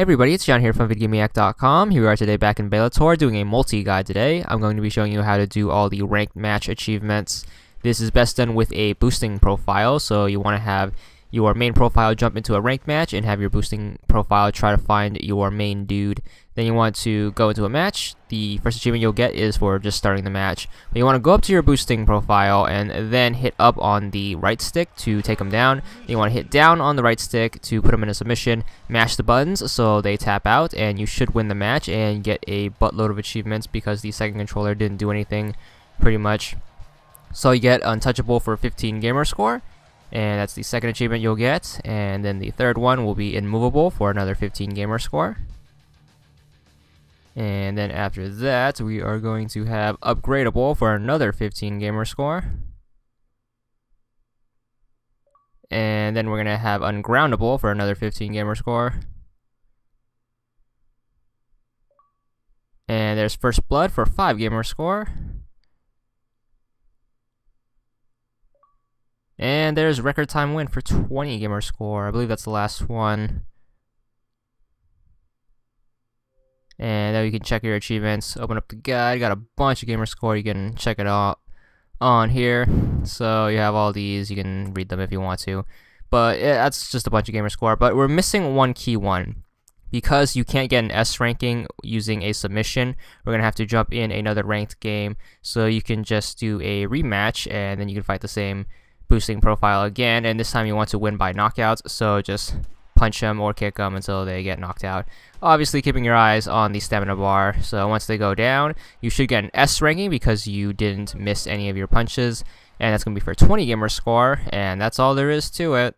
Hey everybody, it's John here from VidGamiac.com. Here we are today back in Bellator doing a multi-guide today. I'm going to be showing you how to do all the ranked match achievements. This is best done with a boosting profile, so you want to have your main profile jump into a ranked match and have your boosting profile try to find your main dude. Then you want to go into a match. The first achievement you'll get is for just starting the match. But you want to go up to your boosting profile and then hit up on the right stick to take them down. Then you want to hit down on the right stick to put them in a submission. Mash the buttons so they tap out and you should win the match and get a buttload of achievements because the second controller didn't do anything pretty much. So you get untouchable for 15 gamer score and that's the second achievement you'll get. And then the third one will be immovable for another 15 gamer score. And then after that we are going to have ungrabbable for another 15 gamer score. And then we're gonna have ungroundable for another 15 gamer score. And there's first blood for 5 gamer score And there's record time win for 20 gamer score. I believe that's the last one. And now you can check your achievements. Open up the guide. Got a bunch of gamer score. You can check it out on here. So you have all these. You can read them if you want to. But yeah, that's just a bunch of gamer score. But we're missing one key one. Because you can't get an S ranking using a submission, we're going to have to jump in another ranked game. So you can just do a rematch and then you can fight the same boosting profile again, and this time you want to win by knockouts, so just punch them or kick them until they get knocked out. Obviously keeping your eyes on the stamina bar, so once they go down, you should get an S ranking because you didn't miss any of your punches, and that's going to be for 20 gamer score, and that's all there is to it.